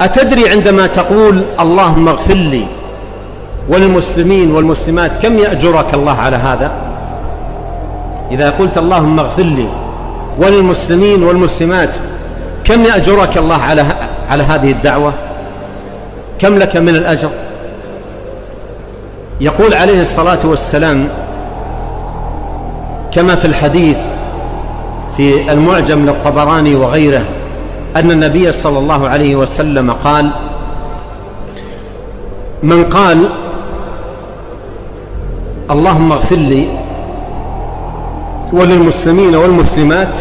أتدري عندما تقول اللهم اغفر لي وللمسلمين والمسلمات كم يأجرك الله على هذا؟ إذا قلت اللهم اغفر لي وللمسلمين والمسلمات كم يأجرك الله على على هذه الدعوة؟ كم لك من الأجر؟ يقول عليه الصلاة والسلام كما في الحديث في المعجم للطبراني وغيره أن النبي صلى الله عليه وسلم قال من قال اللهم اغفر لي وللمسلمين والمسلمات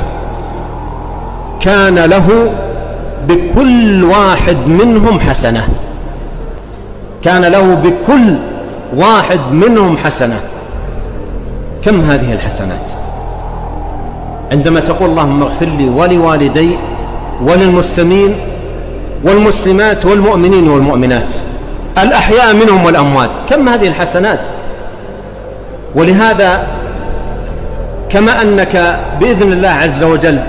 كان له بكل واحد منهم حسنة. كان له بكل واحد منهم حسنة. كم هذه الحسنات؟ عندما تقول اللهم اغفر لي ولوالدي وللمسلمين والمسلمات والمؤمنين والمؤمنات. الأحياء منهم والأموات. كم هذه الحسنات؟ ولهذا كما أنك بإذن الله عز وجل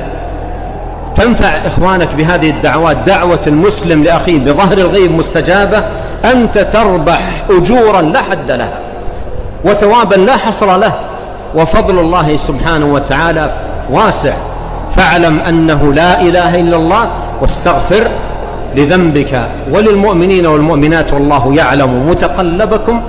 تنفع إخوانك بهذه الدعوات دعوة المسلم لأخيه بظهر الغيب مستجابة أنت تربح أجورا لا حد لها وثوابا لا حصر له. وفضل الله سبحانه وتعالى واسع. فاعلم أنه لا إله إلا الله واستغفر لذنبك وللمؤمنين والمؤمنات والله يعلم متقلبكم